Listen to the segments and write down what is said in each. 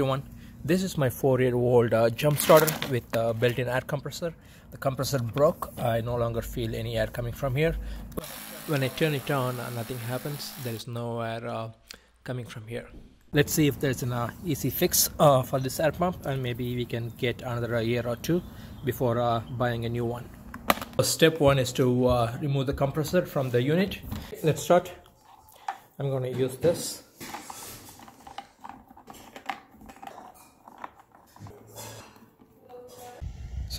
everyone. This is my four-year-old uh, jump starter with a built-in air compressor. The compressor broke. I no longer feel any air coming from here. When i turn it on uh, nothing happens. There is no air uh, coming from here. Let's see if there's an uh, easy fix uh, for this air pump and maybe we can get another year or two before uh, buying a new one. Step one is to remove the compressor from the unit. Let's start. I'm going to use this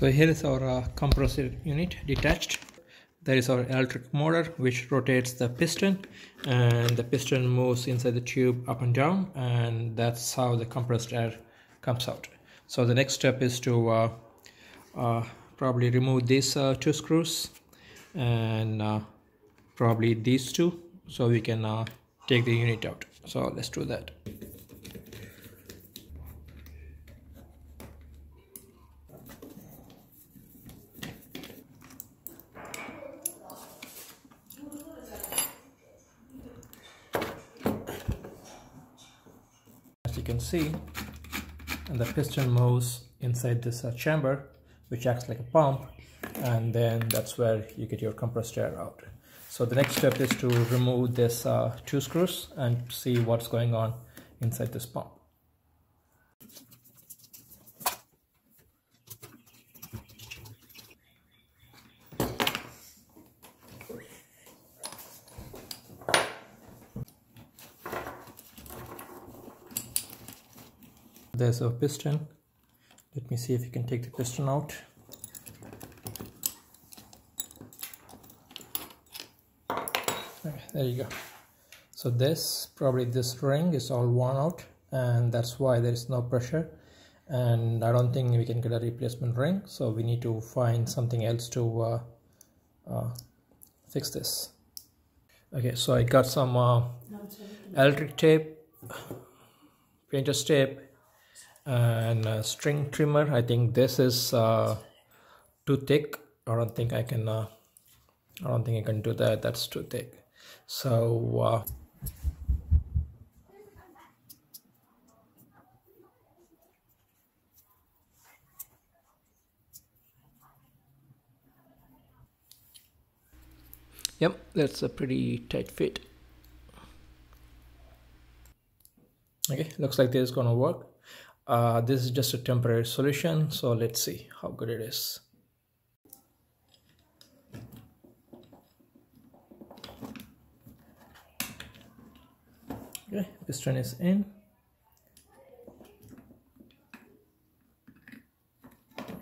so here is our uh, compressor unit detached. There is our electric motor which rotates the piston and the piston moves inside the tube up and down and that's how the compressed air comes out. So the next step is to uh, uh, probably remove these uh, two screws and uh, probably these two so we can uh, take the unit out. So let's do that you can see and the piston moves inside this uh, chamber which acts like a pump and then that's where you get your compressed air out. So the next step is to remove this uh, two screws and see what's going on inside this pump there's a piston. Let me see if you can take the piston out. There you go. So this probably this ring is all worn out and that's why there is no pressure. And I don't think we can get a replacement ring so we need to find something else to uh, uh, fix this. Okay so I got some uh, electric tape painter's tape and a string trimmer. I think this is uh, too thick. I don't think I can uh, I don't think I can do that. That's too thick. So uh, yep that's a pretty tight fit. Okay looks like this is gonna work uh, this is just a temporary solution so let's see how good it is. Okay piston is in.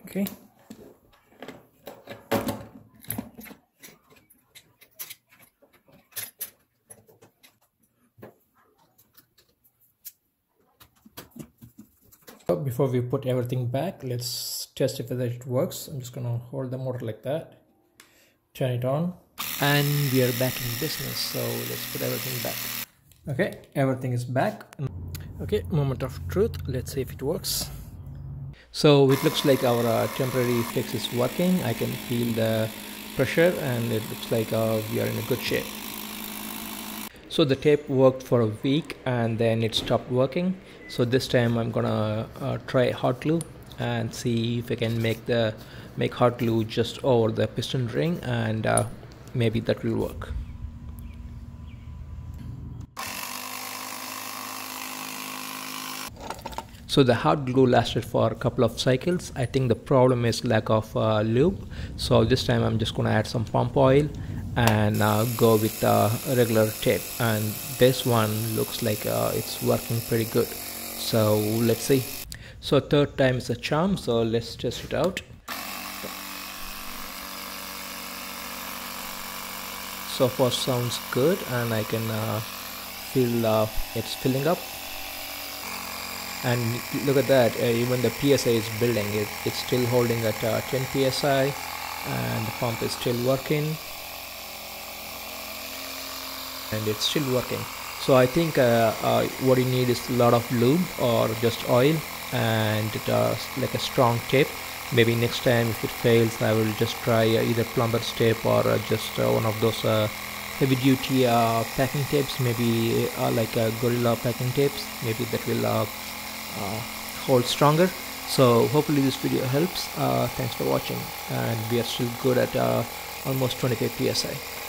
Okay before we put everything back let's test if it works. I'm just gonna hold the motor like that turn it on. And we are back in business so let's put everything back. Okay everything is back. Okay moment of truth. Let's see if it works. So it looks like our uh, temporary fix is working. I can feel the pressure and it looks like uh, we are in a good shape so the tape worked for a week and then it stopped working. So this time I'm gonna uh, try hot glue and see if I can make the make hot glue just over the piston ring and uh, maybe that will work. So the hot glue lasted for a couple of cycles. I think the problem is lack of uh, lube. So this time I'm just gonna add some pump oil and uh, go with uh, regular tape. And this one looks like uh, it's working pretty good. So let's see. So third time is a charm so let's test it out. So far sounds good and I can uh, feel uh, it's filling up. And look at that uh, even the PSI is building. It, it's still holding at 10 PSI and the pump is still working and it's still working. So I think uh, uh, what you need is a lot of lube or just oil and uh, like a strong tape. Maybe next time if it fails I will just try uh, either plumber's tape or uh, just uh, one of those heavy duty packing tapes. Maybe like gorilla packing tapes. Maybe that will uh, hold stronger. So hopefully this video helps. Uh, thanks for watching and we are still good at uh, almost 25 psi